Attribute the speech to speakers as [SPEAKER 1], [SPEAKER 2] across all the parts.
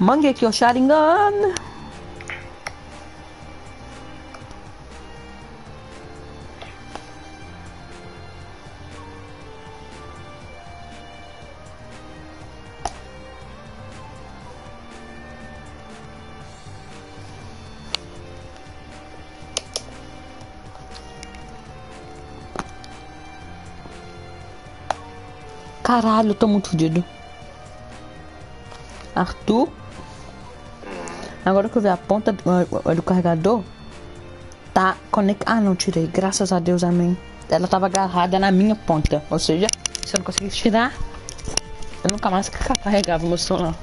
[SPEAKER 1] Mangekyo Sharingan. Caralho, eu tô muito fodido. Arthur. Agora que eu vi a ponta do, do carregador, tá conectado. Ah, não, tirei. Graças a Deus, amém. Ela tava agarrada na minha ponta. Ou seja, se eu não conseguisse tirar, eu nunca mais carregava o meu celular.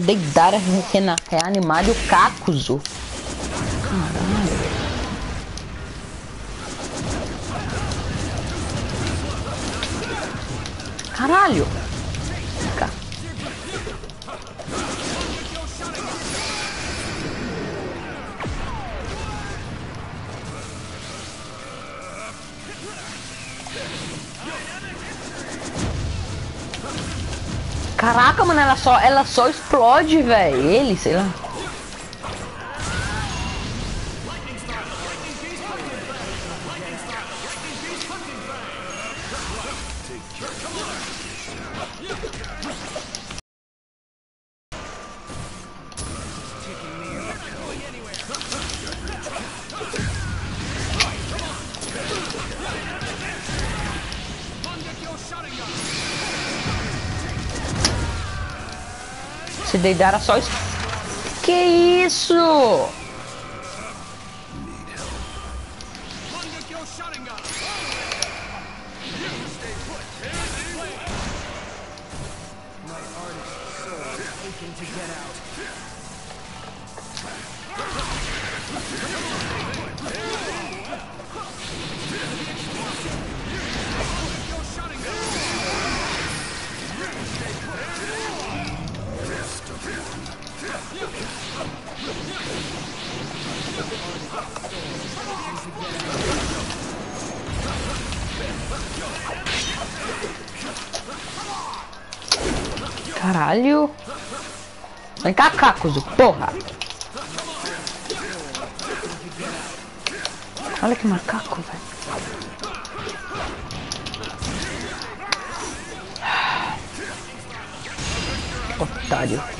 [SPEAKER 1] Ele deidado, reanimado e o Cacuzo. Caralho. Caralho. Caraca, mano, ela só, ela só explode, velho. Ele, sei lá. Se deidara só isso. Que isso? Porra. Olha que macaco, velho. Otário.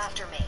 [SPEAKER 2] after me.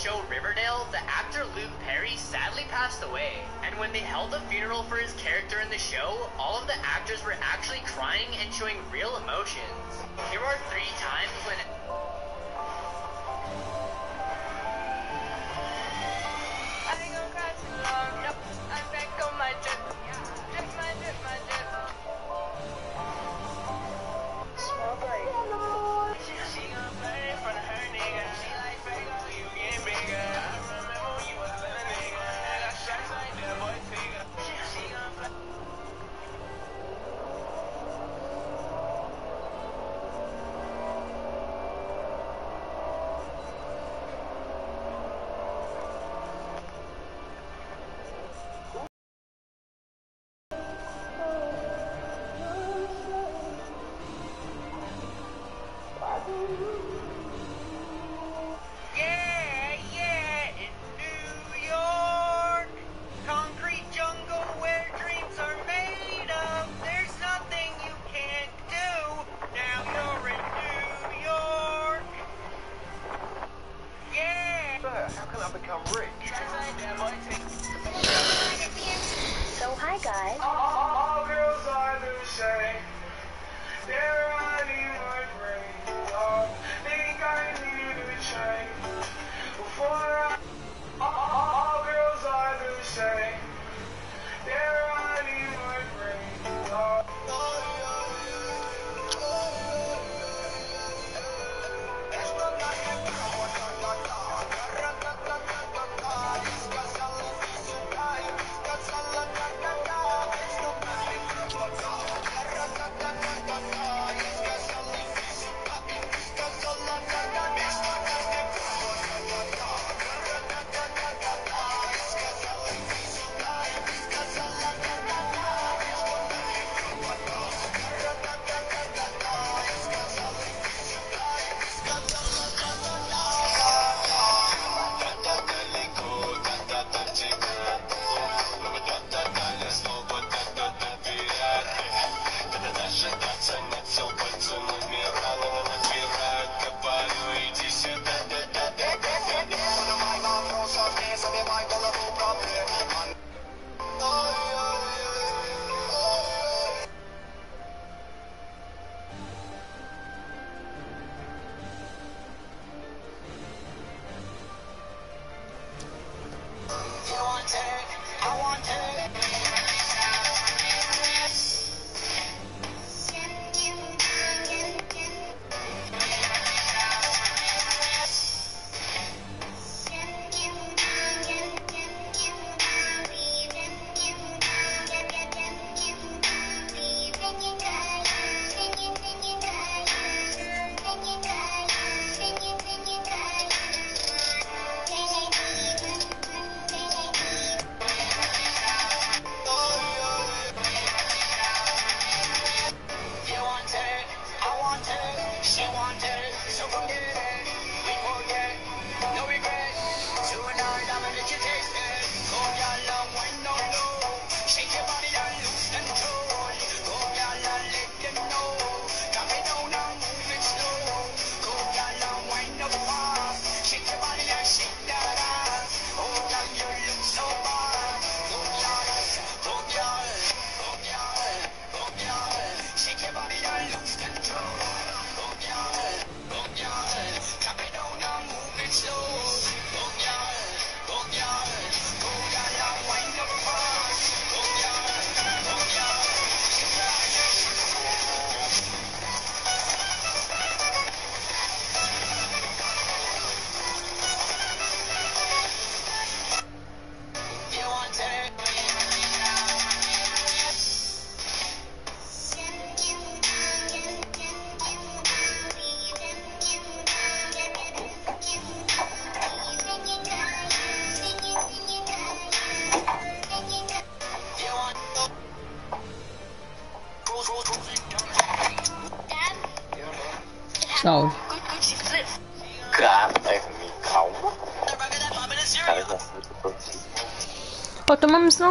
[SPEAKER 2] show Riverdale, the actor Luke Perry sadly passed away. And when they held a funeral for his character in the show, all of the actors were actually crying and showing real emotions. Here are three times when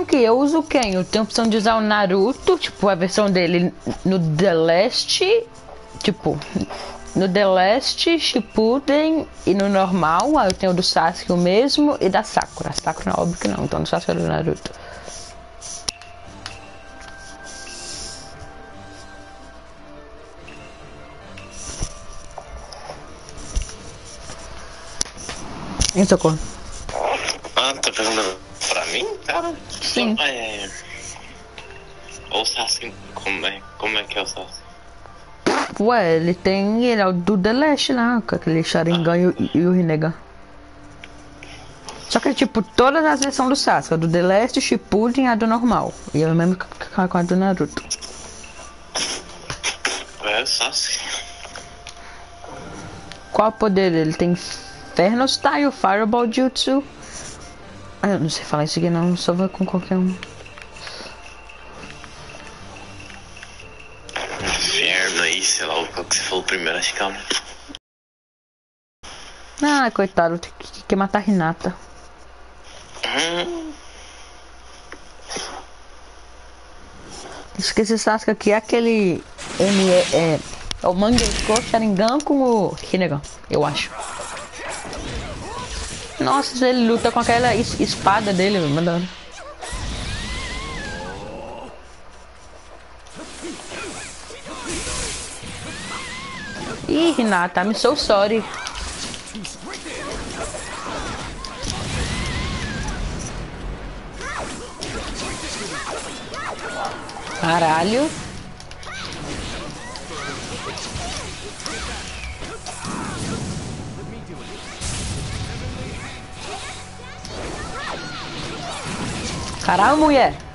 [SPEAKER 3] que eu
[SPEAKER 1] uso quem? Eu tenho a opção de usar o Naruto, tipo, a versão dele no The Last, tipo, no The Last, Shippuden e no normal. Aí eu tenho o do Sasuke o mesmo e da Sakura. Sakura, óbvio que não, então no Sasuke é do Naruto. Em socorro. Ué, ele tem. Ele é o do The Last lá, com aquele Sharingan e, o- e o Rinnegan. Só que, tipo, todas as versões do Sasuke, a do The Last, Shippuden e a do normal. E é o mesmo com a- do Naruto.
[SPEAKER 3] É o Sasuke?
[SPEAKER 1] Qual o poder dele? Tem Inferno Style, Fireball Jutsu. Ah, eu não sei falar isso aqui não, só vou com qualquer um.
[SPEAKER 3] Acho que é.
[SPEAKER 1] Ah, coitado, tem que, que matar a Hinata.
[SPEAKER 3] Hum,
[SPEAKER 1] Esqueci Sasuke aqui, é aquele. M é, é o Mangekyou Sharingan com o Rinnegan, eu acho. Nossa, ele luta com aquela es- espada dele, velho, Ih, Renata, I'm so sorry. Caralho. Caralho, mulher.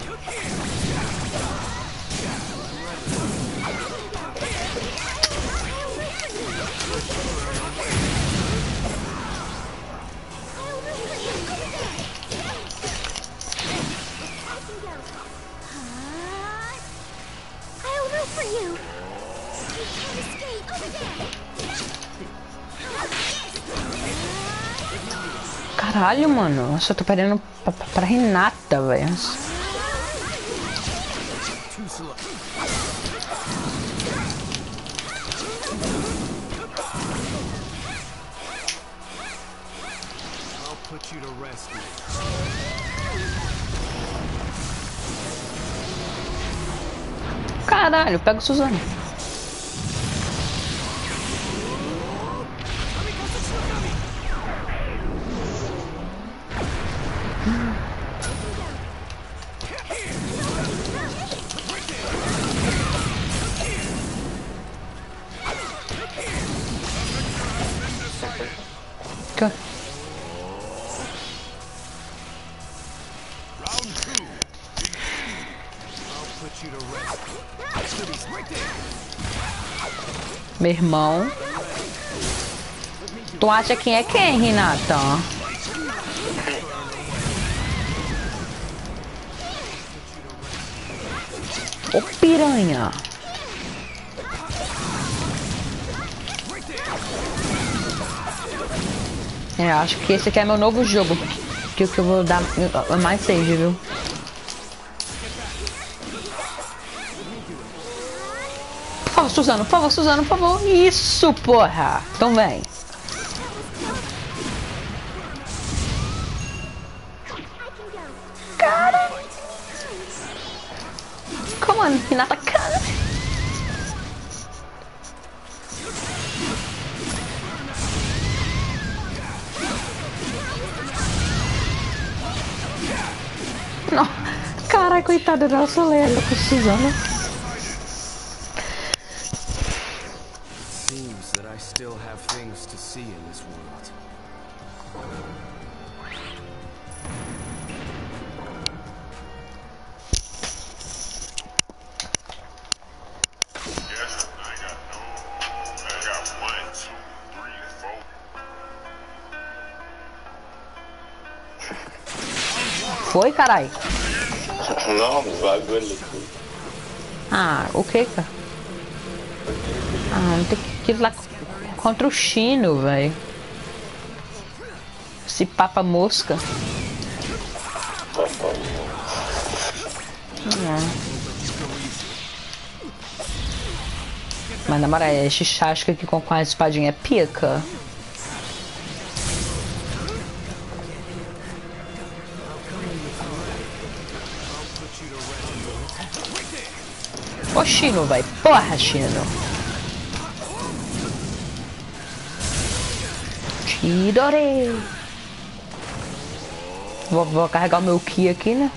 [SPEAKER 1] Caralho, mano. Nossa, eu tô perdendo pra, pra, pra Renata, velho. Caralho, pega o Suzano. Meu irmão. Tu acha quem é quem, Renata? Ô piranha. É, acho que esse aqui é meu novo jogo. Que o que eu vou dar mais save, viu? Suzano, por favor, Suzano, por favor. Isso, porra. Então vem. Cara. Come on, Renata, cara. Não. Cara, coitada da Soleil com Suzano. Foi, carai.
[SPEAKER 3] Não, bagulho.
[SPEAKER 1] Ah, o que, cara? Ah, não tem que ir lá contra o Chino, velho. Esse papa mosca. Hum. Mas na moral, esse chasca aqui com, com a espadinha é pica. Chino, vai. Porra, Chino. Chidori. Vou, vou carregar o meu Ki aqui, né?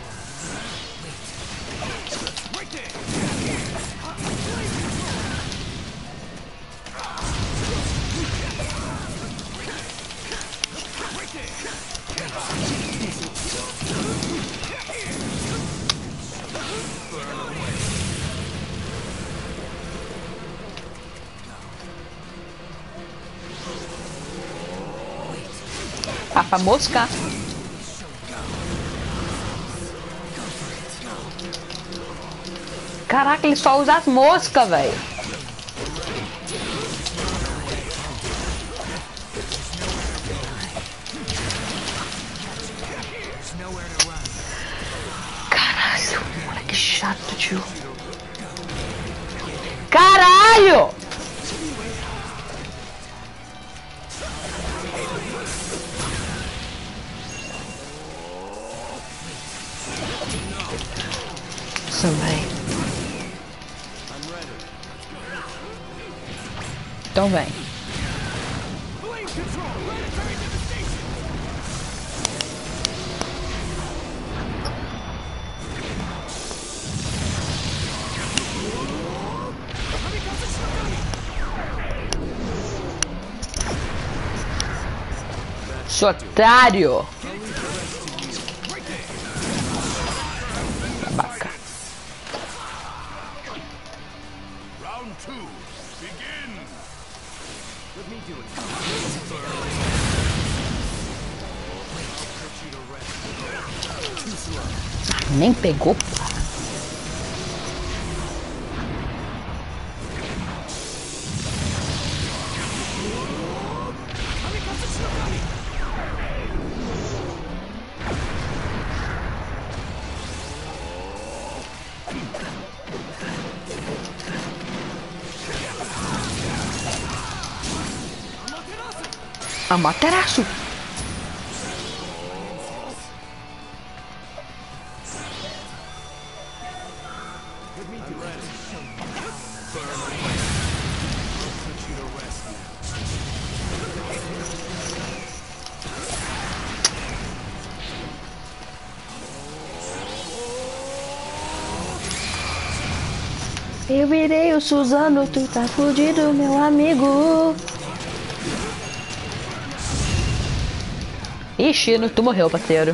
[SPEAKER 1] Moscar. Caraca, ele só usa as moscas, velho. Velho. Então vem. Seu otário! Nem pegou. Amaterasu! Suzano, tu tá fudido, meu amigo. Ixi, tu morreu, parceiro.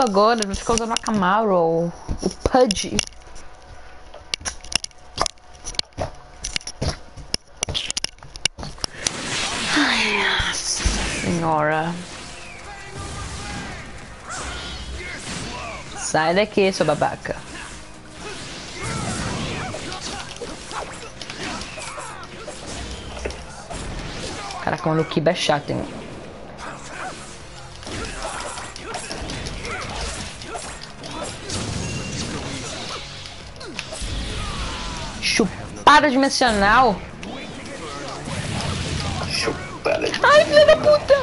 [SPEAKER 1] Agora, não ficar usando a Camaro o Pudge. Ai, senhora. Sai daqui, seu babaca. Caraca, o Kiba é chato, hein? Chupada dimensional.
[SPEAKER 3] Chupada.
[SPEAKER 1] Ai, filha da puta!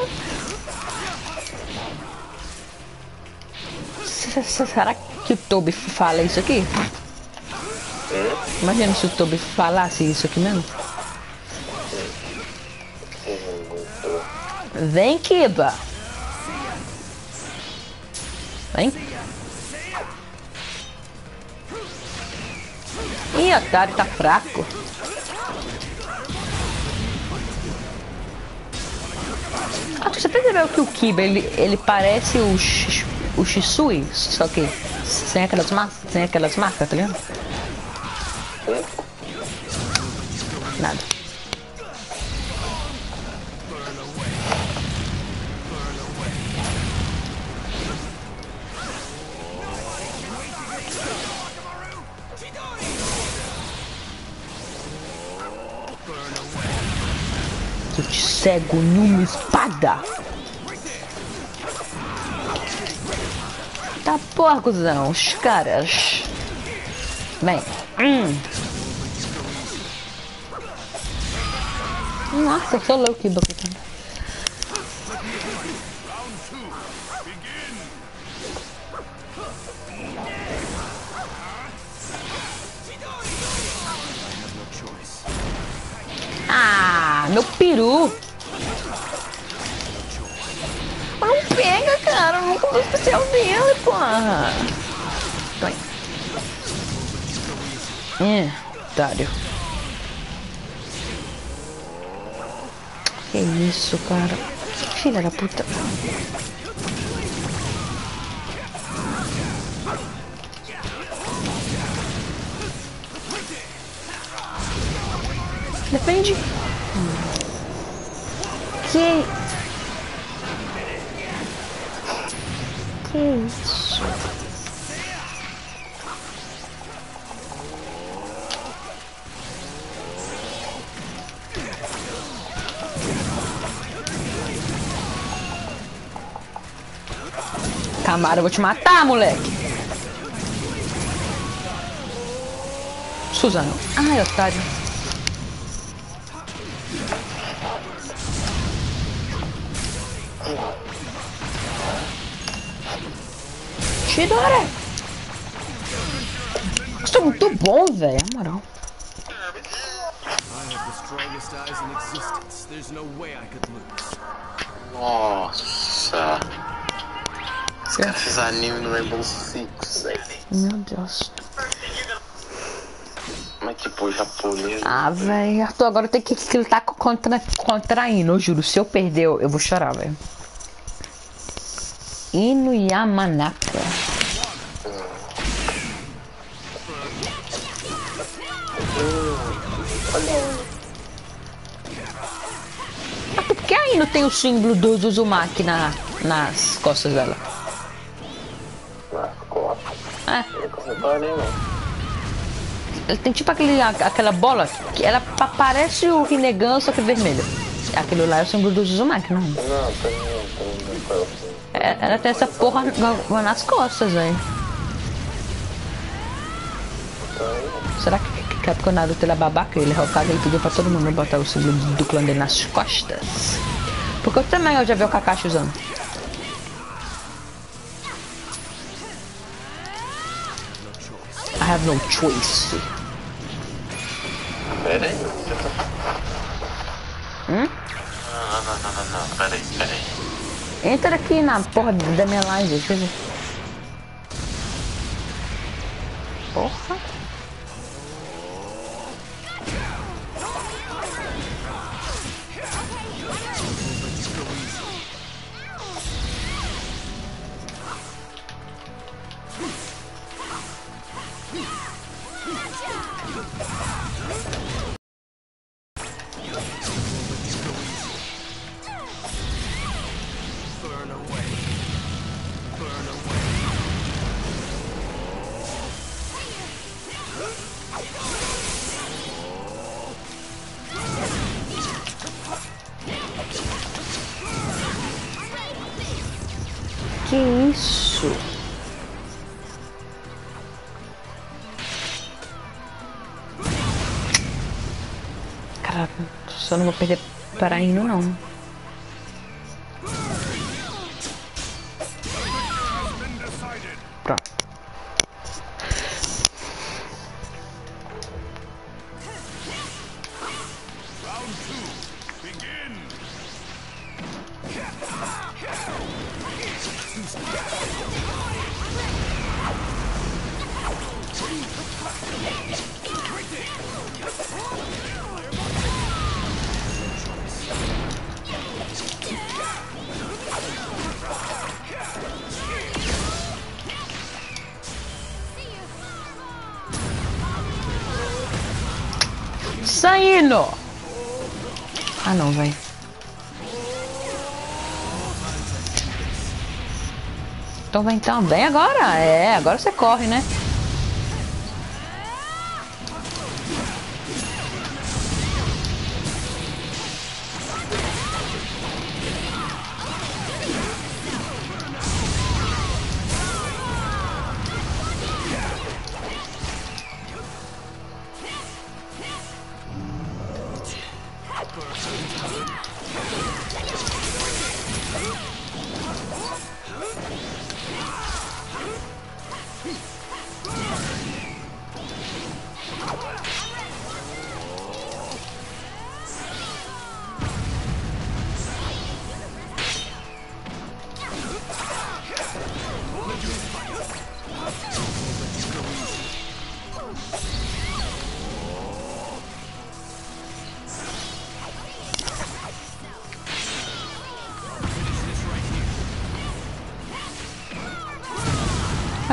[SPEAKER 1] Será que o Toby fala isso aqui? Imagina se o Toby falasse isso aqui mesmo. Vem, Kiba! Ih, otário, tá fraco. Ah, você percebeu que o Kiba, ele, ele parece o, Shi- o Shisui, só que Sem aquelas marcas, sem aquelas marcas, tá ligado? Nada. Cego numa espada. Tá porra, cuzão. Os caras. Vem. Hum. Nossa, sou louco. Ah, É, otário. Que isso, cara. Filha da puta. Defende. Que... Que Eu vou te matar, moleque. Suzano. Ai, otário. Chidora! Isso é muito bom, velho. Na moral.
[SPEAKER 4] I have the strongest eyes in existence. There's no way I could lose.
[SPEAKER 3] Nossa. Caras fizeram anime no Rainbow Six, velho.
[SPEAKER 1] Meu Deus.
[SPEAKER 3] Mas tipo, japonês.
[SPEAKER 1] Ah, velho. Arthur, agora tem que tá contra, contraindo, eu juro. Se eu perder, eu eu vou chorar, velho. Yamanaka. Arthur, por que a Inu tem o símbolo do Uzumaki na, nas costas dela? É.
[SPEAKER 3] Não não.
[SPEAKER 1] Ele tem tipo aquele, aquela bola que ela pa- parece o Rinnegan, só que vermelho. Aquilo lá é o símbolo do Uzumaki, não?
[SPEAKER 3] Não, tem um, tem negócio.
[SPEAKER 1] É, ela tem essa porra na- nas costas, velho. Será que, Capcom Naruto ele é babaca? Ele é Hokage e pediu pra todo mundo botar o símbolo do clã dele nas costas? Porque eu também eu já vi o Kakashi usando. Have no choice.
[SPEAKER 3] Pera aí. eu tô-
[SPEAKER 1] Hum?
[SPEAKER 3] Não, não, não, não, não. Pera aí, pera aí.
[SPEAKER 1] Entra aqui na porra da minha live, deixa eu ver. Porra. Só não vou perder para indo não. Então vem agora. É, agora você corre, né?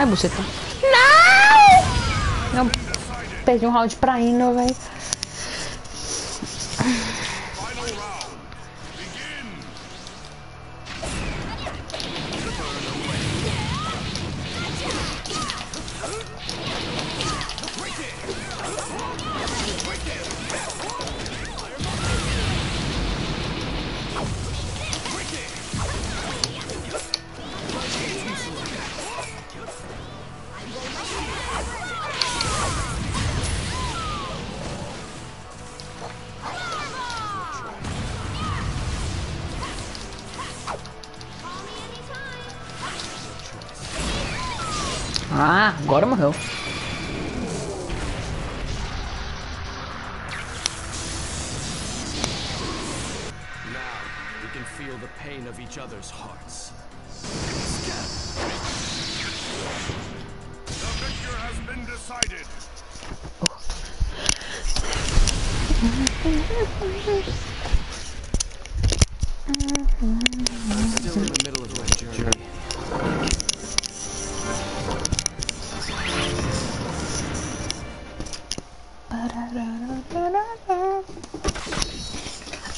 [SPEAKER 1] Buceta. Não! Eu perdi um round pra Ino, velho.
[SPEAKER 4] The pain of each other's hearts.
[SPEAKER 5] The victor has been decided.
[SPEAKER 4] Still in the middle of my journey.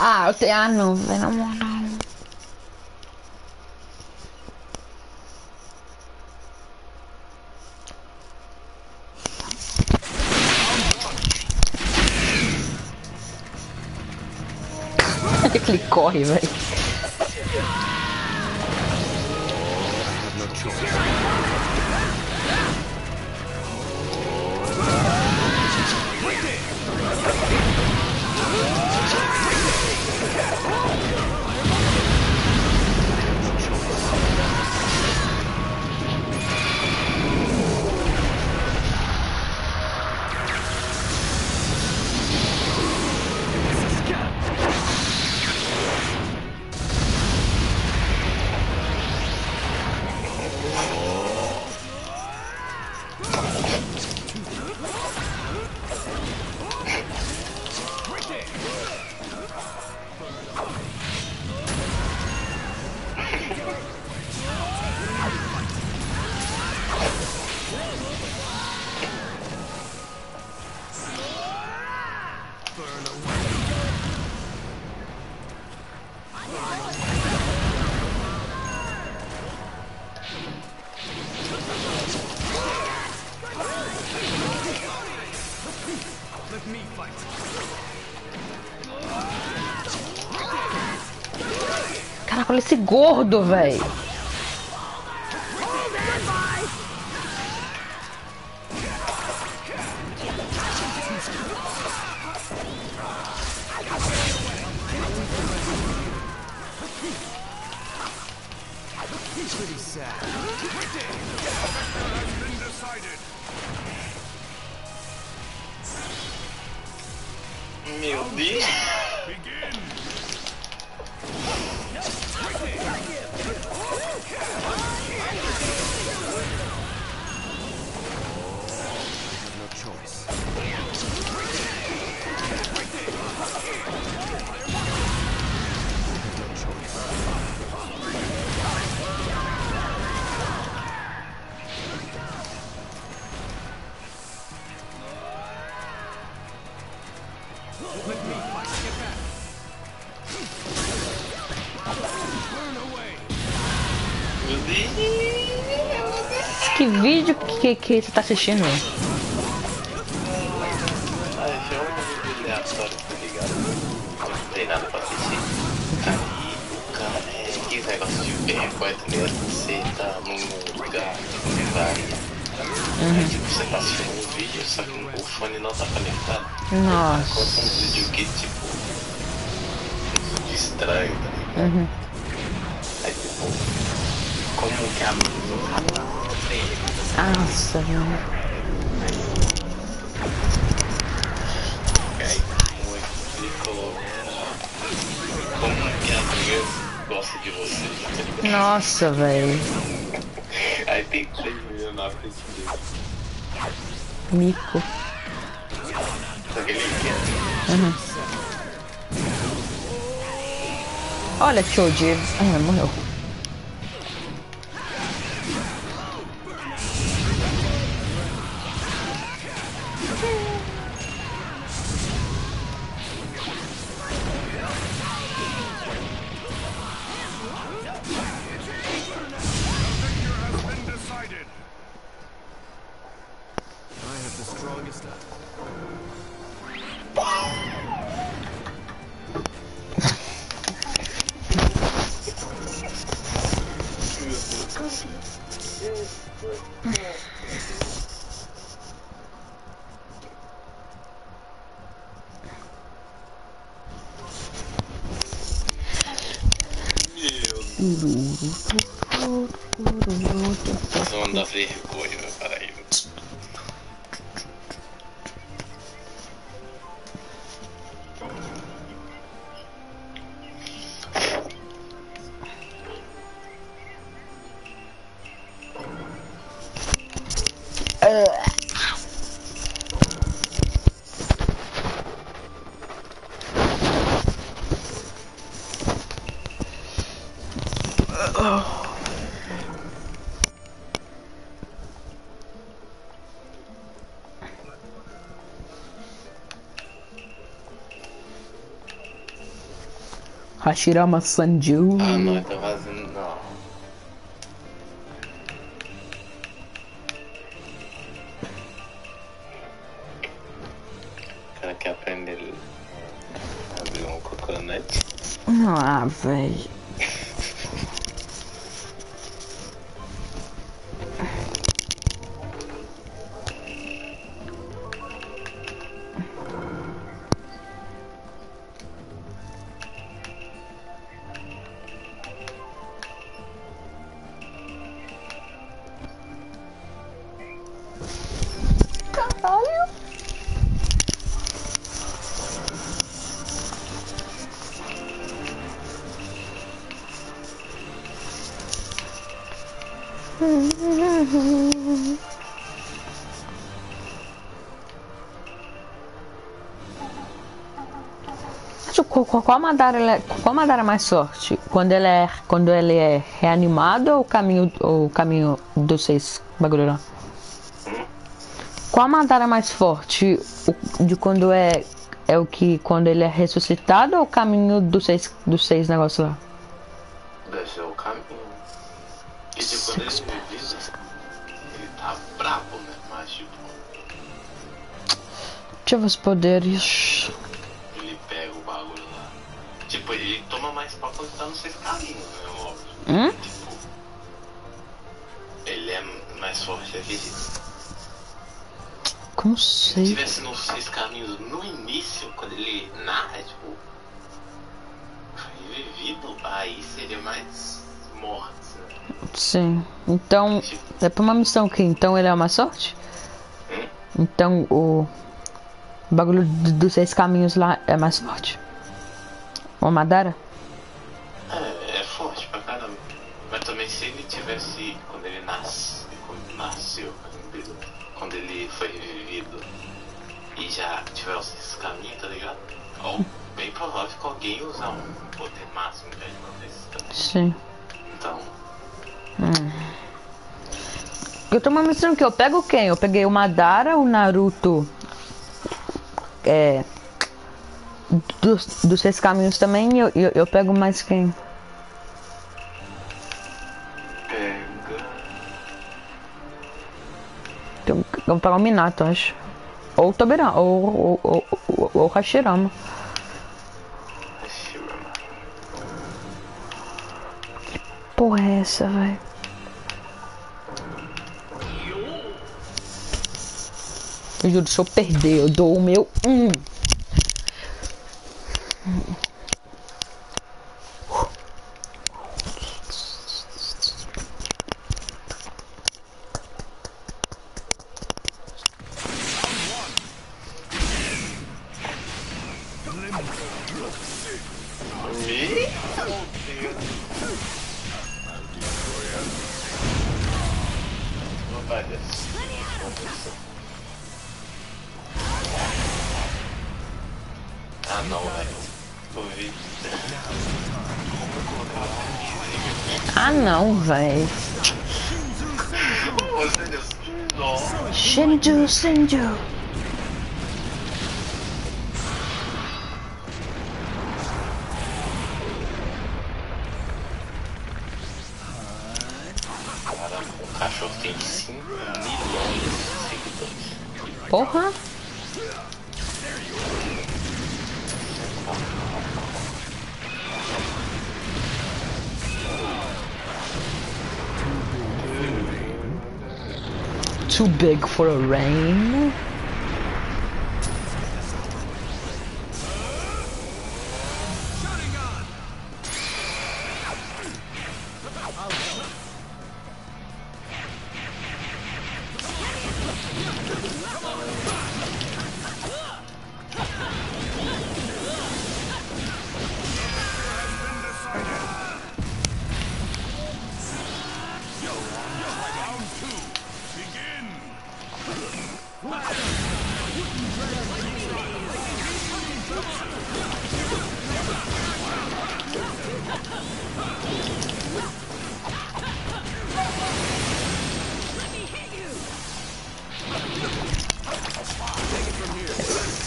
[SPEAKER 1] Ah, eu tenho. Ah, não, velho, na moral. Que ele corre, gordo, velho.
[SPEAKER 3] Negócio de vergonha, tá ligado? Você tá num lugar que vai. Aí tipo, você tá assistindo um vídeo, só que o fone não tá conectado.
[SPEAKER 1] Nossa.
[SPEAKER 3] Conta um vídeo que tipo. distrai, tá ligado?
[SPEAKER 1] Uhum.
[SPEAKER 3] Aí tipo. Como que a menina
[SPEAKER 1] Nossa,
[SPEAKER 3] ligado?
[SPEAKER 1] Nossa, velho.
[SPEAKER 3] Aí tem três meninas.
[SPEAKER 1] Mico.
[SPEAKER 3] Só que ele.
[SPEAKER 1] Uhum. Olha, Choji. Ah, morreu. Hashirama Sanju.
[SPEAKER 3] Ah, não, ele tá vazando. Não. O cara quer aprender a abrir um coconete.
[SPEAKER 1] Ah, velho. Qual, qual Madara ele é, qual Madara é mais forte? Quando ele é, quando ele é reanimado ou o caminho, ou o caminho dos seis bagulho lá? Qual Madara é mais forte? O, de quando é é o que quando ele é ressuscitado ou o caminho dos seis dos seis negócios lá?
[SPEAKER 3] Deve ser o caminho. E tipo, quando ele revisa, ele tá brabo, né? Mas tipo,
[SPEAKER 1] Deixa eu ver os poderes.
[SPEAKER 3] Quando tá nos seis caminhos, né? Óbvio.
[SPEAKER 1] Hum?
[SPEAKER 3] Tipo, ele é mais forte acredito.
[SPEAKER 1] Como
[SPEAKER 3] Se
[SPEAKER 1] sei?
[SPEAKER 3] tivesse nos seis caminhos no início, quando ele narra, tipo, foi revivido, aí seria mais morte, né?
[SPEAKER 1] Sim. Então, é pra uma missão que então ele é mais sorte?
[SPEAKER 3] Hum?
[SPEAKER 1] Então o bagulho do- dos seis caminhos lá é mais forte. O Madara?
[SPEAKER 3] Seis caminhos, tá ligado? Ou bem provável que alguém usar um poder máximo de uma vez também.
[SPEAKER 1] Sim.
[SPEAKER 3] Então,
[SPEAKER 1] Eu tô uma missão que eu pego quem? Eu peguei o Madara, o Naruto. É. Dos, dos seis caminhos também, eu, eu, eu pego mais quem?
[SPEAKER 3] pega.
[SPEAKER 1] vou pegar o Minato, eu acho. Ou o Tobirama, ou, ou, ou, ou, Hashirama.
[SPEAKER 5] Hashirama.
[SPEAKER 1] Porra é essa, velho? Eu juro, se eu perder, eu dou o meu um.
[SPEAKER 5] Ih, Não vai descer. Ah não, velho. Tô vi.
[SPEAKER 1] Ah não, velho. Shinju, Shinju. For a rain.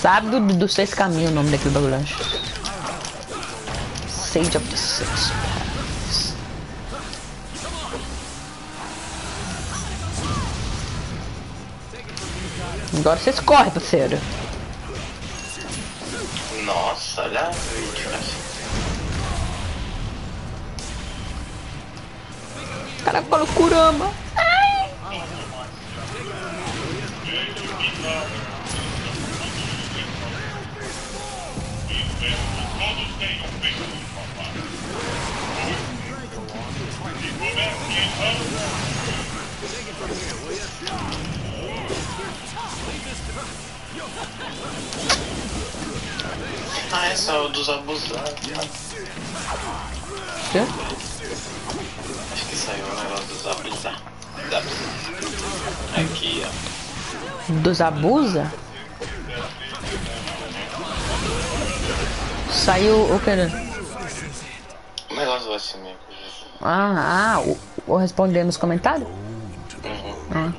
[SPEAKER 1] Sabe do, dos seis caminhos o nome daquele bagulho, acho. Sage of the Six Paths. Agora vocês correm, parceiro.
[SPEAKER 5] Nossa, olha a vídeo.
[SPEAKER 1] Caraca, Kurama.
[SPEAKER 5] Ah, esse é o dos abusados.
[SPEAKER 1] Quê?
[SPEAKER 5] Acho que saiu o negócio dos abusados. Aqui, ó.
[SPEAKER 1] Dos abusa? Saiu o que?
[SPEAKER 5] O negócio do assim
[SPEAKER 1] Ah, ah, o, o responder nos comentários?
[SPEAKER 5] Uhum.
[SPEAKER 1] Ah.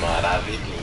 [SPEAKER 5] Maravilhoso.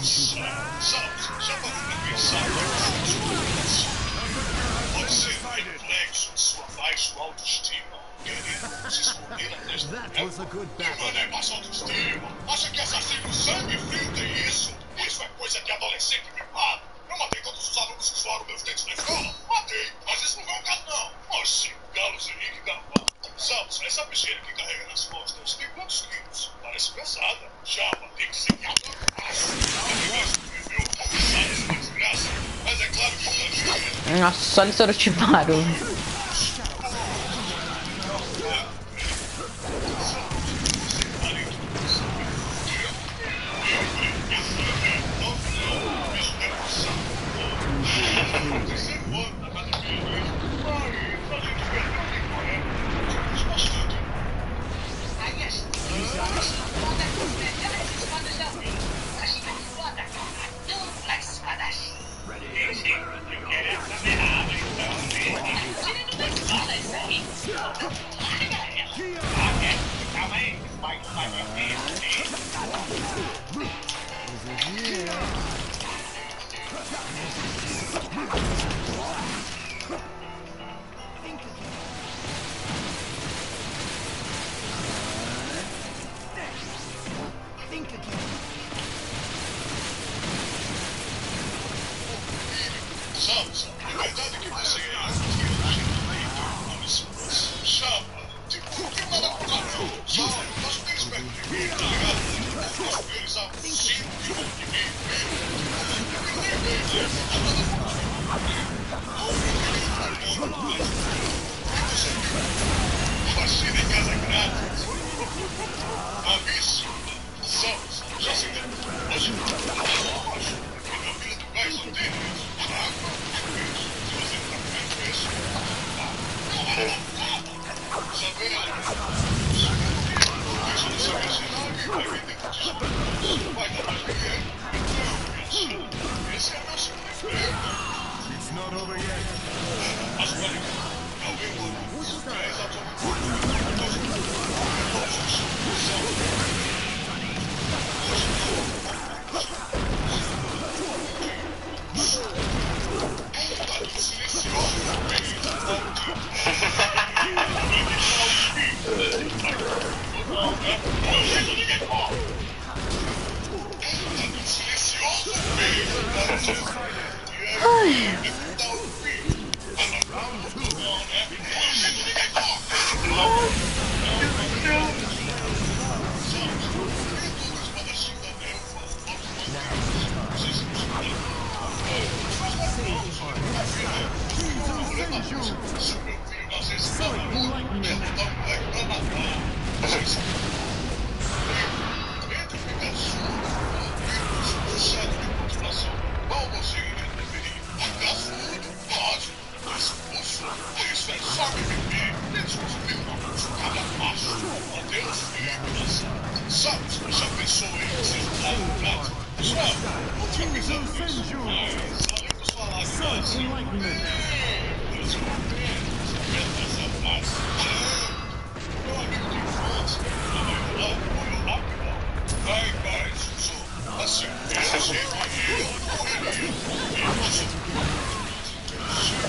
[SPEAKER 5] Você vai reflexo de sua baixa autoestima, querendo se esconder atrás baixa autoestima? Acha que assassino sangue frio tem isso? Isso é coisa de adolescente mimado. Eu matei todos os alunos que zoaram meus dentes na escola? Matei, mas isso não é um caso não. Oxi, Carlos Henrique Carvalho. Samsung essa sapixeira que carrega nas costas tem quantos quilos? Parece pesada. Chapa tem que ser ah, é é quieta. Nossa, olha o Sorotimaru. Aviso! Salve! Já se deu! Hoje não! What Something so existential. What's up? What's up with that? Self enlightenment. That's what I'm doing. That's a nice. Well, I can do France. I'm like, well,
[SPEAKER 4] we'll not
[SPEAKER 3] be long. Bye, guys. So, let's see. This is it. My ear. Go ahead, ear. And listen. Sure.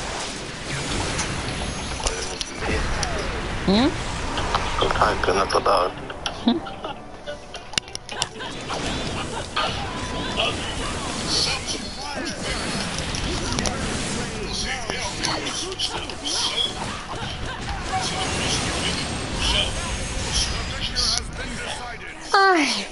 [SPEAKER 3] I. to not toda
[SPEAKER 5] hora.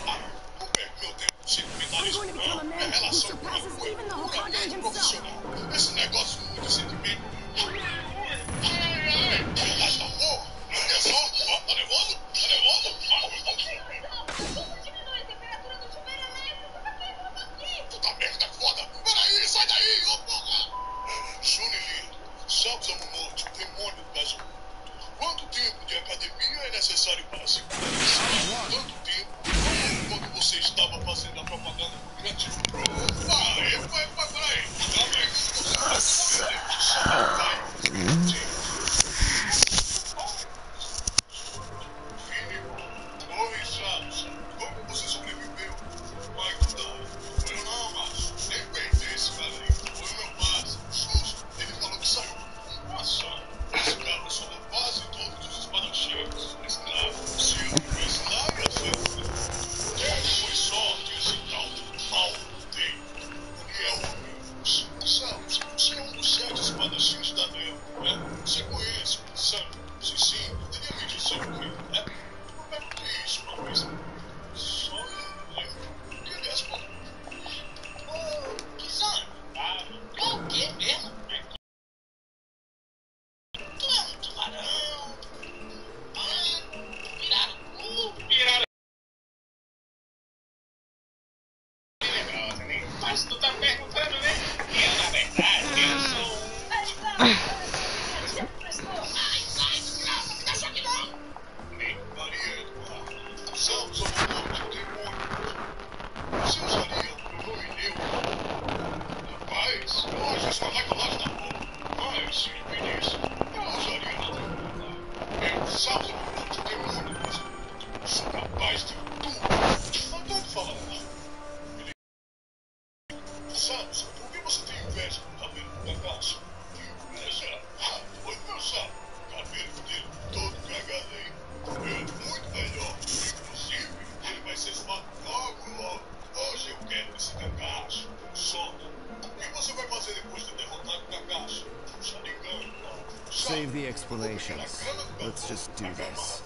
[SPEAKER 6] save the explanations. Let's just do this.